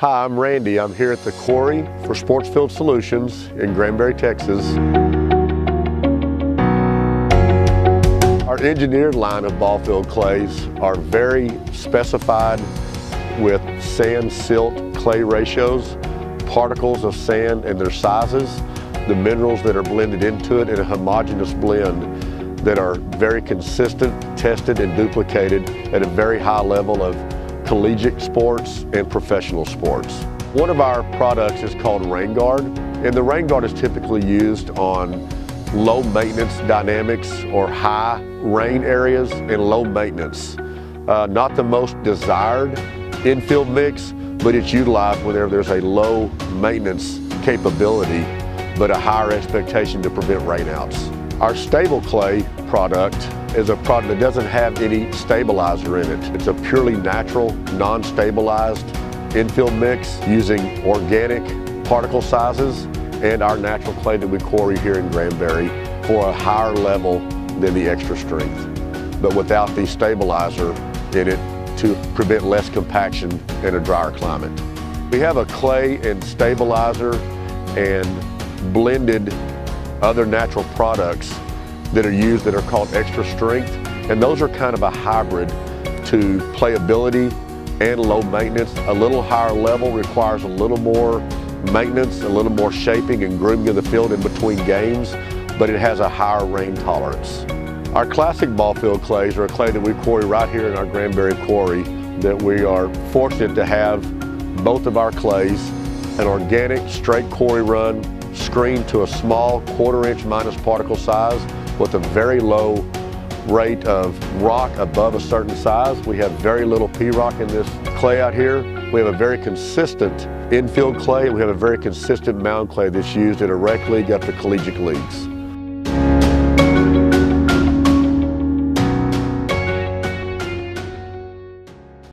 Hi, I'm Randy. I'm here at the quarry for Sports Field Solutions in Granbury, Texas. Our engineered line of ball field clays are very specified with sand silt clay ratios, particles of sand and their sizes, the minerals that are blended into it in a homogeneous blend that are very consistent, tested and duplicated at a very high level of collegiate sports and professional sports. One of our products is called RainGuard, and the RainGuard is typically used on low maintenance dynamics or high rain areas and low maintenance. Uh, not the most desired infield mix, but it's utilized whenever there's a low maintenance capability, but a higher expectation to prevent rainouts. Our stable clay product is a product that doesn't have any stabilizer in it. It's a purely natural, non-stabilized infield mix using organic particle sizes and our natural clay that we quarry here in Granbury for a higher level than the extra strength, but without the stabilizer in it to prevent less compaction in a drier climate. We have a clay and stabilizer and blended other natural products that are used that are called extra strength. And those are kind of a hybrid to playability and low maintenance. A little higher level requires a little more maintenance, a little more shaping and grooming of the field in between games, but it has a higher rain tolerance. Our classic ball field clays are a clay that we quarry right here in our Granbury quarry that we are fortunate to have both of our clays, an organic straight quarry run screened to a small quarter inch minus particle size with a very low rate of rock above a certain size. We have very little P-rock in this clay out here. We have a very consistent infield clay. We have a very consistent mound clay that's used in a rec league up to collegiate leagues.